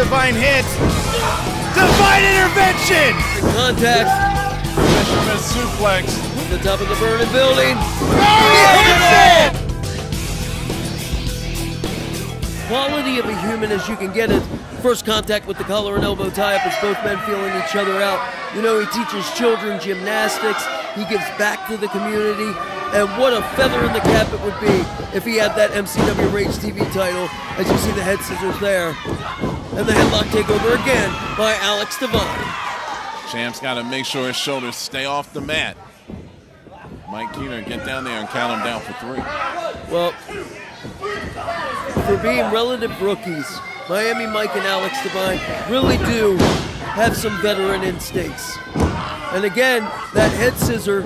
Divine hit. Divine intervention. Contact. Fisherman suplex. The top of the burning building. Oh, Quality of a human as you can get it. First contact with the collar and elbow tie up as both men feeling each other out. You know, he teaches children gymnastics. He gives back to the community. And what a feather in the cap it would be if he had that MCW Rage TV title, as you see the head scissors there. And the headlock takeover again by Alex Divine. Champ's got to make sure his shoulders stay off the mat. Mike Keener, get down there and count him down for three. Well, for being relative rookies, Miami Mike and Alex Divine really do have some veteran instincts. And again, that head scissor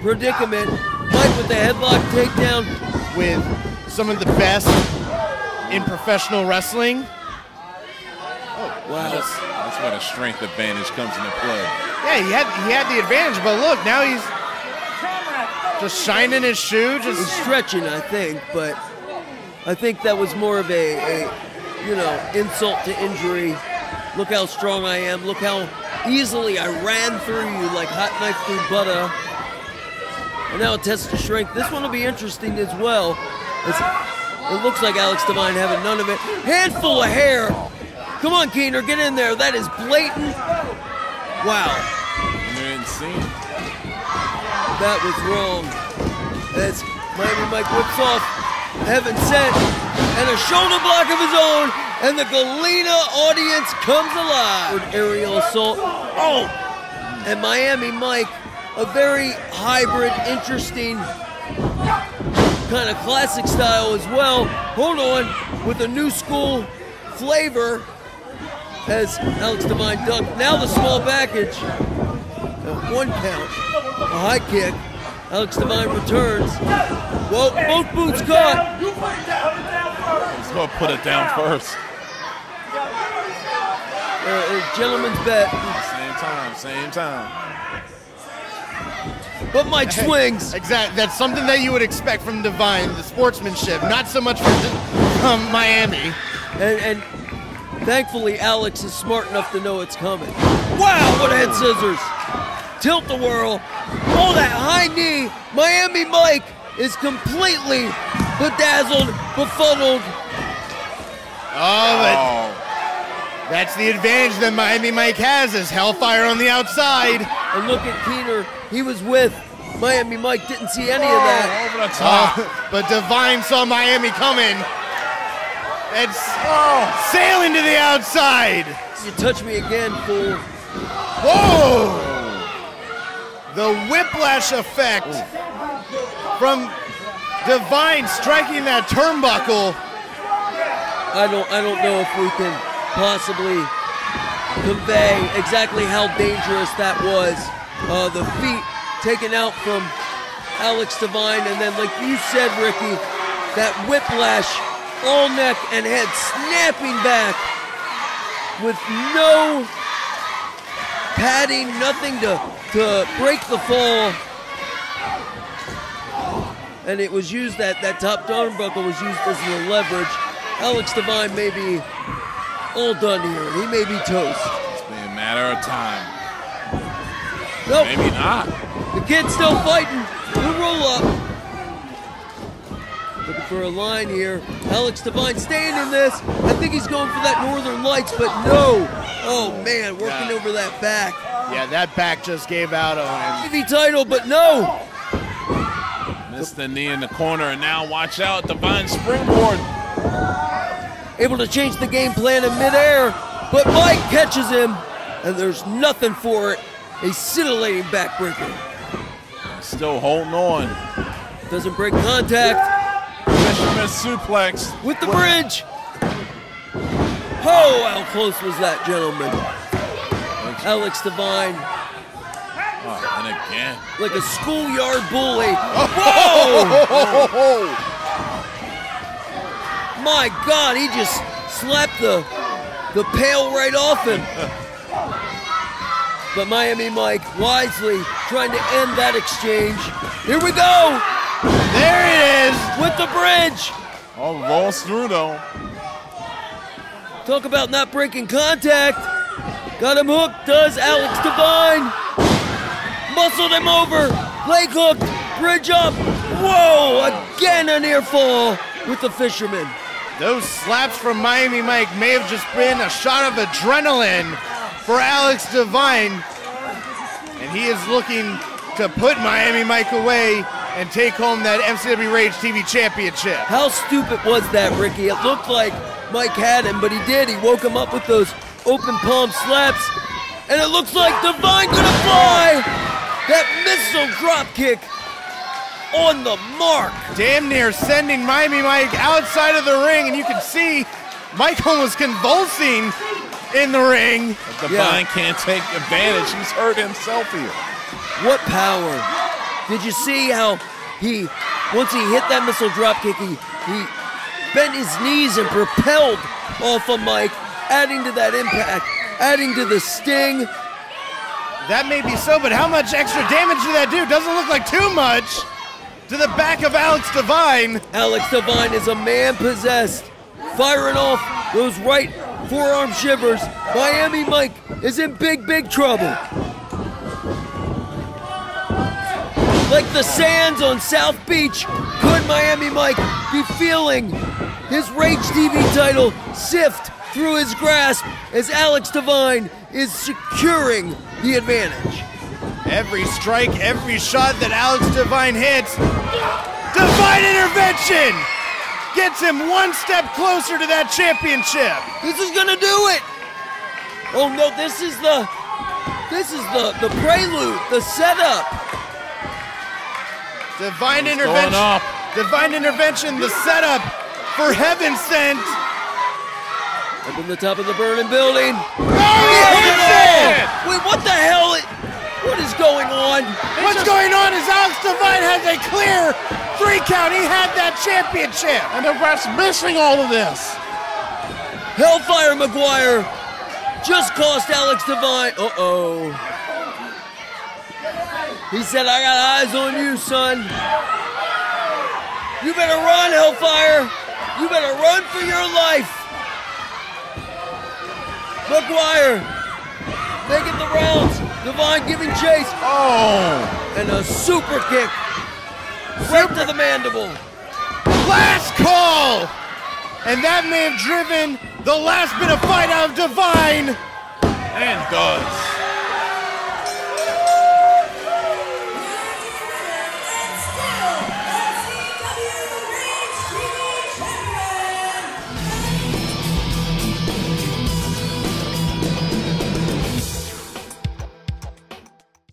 predicament, Mike with the headlock takedown. With some of the best in professional wrestling. Wow. That's, that's where the strength advantage comes into play. Yeah, he had he had the advantage, but look, now he's just shining his shoe. He's Just stretching, I think, but I think that was more of a, a, you know, insult to injury. Look how strong I am. Look how easily I ran through you like hot knife through butter. And now a test of strength. This one will be interesting as well. It's, it looks like Alex Divine having none of it. Handful of hair. Come on, Keener, get in there. That is blatant. Wow. That was wrong. As Miami Mike whips off Heaven Sent and a shoulder block of his own, and the Galena audience comes alive. Aerial assault. Oh! And Miami Mike, a very hybrid, interesting, kind of classic style as well. Hold on, with a new school flavor as Alex Divine ducked. Now the small package. Uh, one count. A high kick. Alex Divine returns. Whoa, both boots caught. He's going to put it down first. Uh, a gentleman's bet. Same time, same time. But Mike swings. exactly. That's something that you would expect from Divine, the sportsmanship. Not so much from, from Miami. And, and thankfully, Alex is smart enough to know it's coming. Wow, what head scissors. Tilt the whirl. Oh, that high knee. Miami Mike is completely bedazzled, befuddled. Oh, but Oh, that's the advantage that Miami Mike has is Hellfire on the outside. And look at Keener. He was with Miami Mike. Didn't see any of that. over the top. Uh, but Divine saw Miami coming. It's sailing to the outside. You touch me again, fool. Whoa! The whiplash effect from Divine striking that turnbuckle. I don't I don't know if we can possibly convey exactly how dangerous that was. Uh, the feet taken out from Alex Divine, and then like you said, Ricky, that whiplash, all neck and head snapping back with no padding, nothing to, to break the fall. And it was used that that top turnbuckle was used as the leverage. Alex Divine may be all done here. He may be toast. It's been a matter of time. Nope, Maybe not. the kid's still fighting. We'll roll up. Looking for a line here. Alex Divine staying in this. I think he's going for that Northern Lights, but no. Oh man, working Yeah. over that back. Yeah, that back just gave out on him. TV title, but no. Missed the knee in the corner, and now watch out. Divine springboard. Able to change the game plan in midair, but Mike catches him, and there's nothing for it. A scintillating backbreaker. Still holding on. Doesn't break contact Fisherman suplex. with the bridge. Oh, how close was that, gentlemen? Alex Divine, Oh, and again. like a schoolyard bully. Oh, Whoa! My God, he just slapped the the pail right off him. But Miami Mike wisely trying to end that exchange. Here we go There it is. with the bridge. Oh, rolls through though. Talk about not breaking contact. Got him hooked, does Alex Divine. Muscled him over. Leg hooked. Bridge up. Whoa! Again a near fall with the fisherman. Those slaps from Miami Mike may have just been a shot of adrenaline for Alex Divine. And he is looking to put Miami Mike away and take home that MCW Rage TV championship. How stupid was that, Ricky? It looked like Mike had him, but he did. He woke him up with those open palm slaps. And it looks like Divine gonna fly! That missile drop kick on the mark. Damn near sending Miami Mike outside of the ring, and you can see Mike almost convulsing in the ring. Divine can't take advantage. He's hurt himself here. What power. Did you see how he, once he hit that missile drop kick, he, he bent his knees and propelled off of Mike, adding to that impact, adding to the sting. That may be so, but how much extra damage did that do? Doesn't look like too much to the back of Alex Divine. Alex Divine is a man possessed, firing off those right forearm shivers. Miami Mike is in big, big trouble. Like the sands on South Beach, could Miami Mike be feeling his Rage TV title sift through his grasp as Alex Divine is securing the advantage? Every strike, every shot that Alex Divine hits, Divine intervention gets him one step closer to that championship. This is gonna do it. Oh no, this is the this is the the prelude, the setup. Divine He's intervention. going up. Divine intervention, the setup for Heaven Sent. Up in the top of the burning building. Oh, he hits it! Wait, what the hell? What is going on? What's going on is Alex Divine has a clear three count. He had that championship. And the ref's missing all of this. Hellfire McGuire just cost Alex Divine. Uh oh. He said, I got eyes on you, son. You better run, Hellfire. You better run for your life. McGuire making the rounds. Divine giving chase. Oh. And a super kick right to the mandible. Last call! And that may have driven the last bit of fight out of Divine. And does.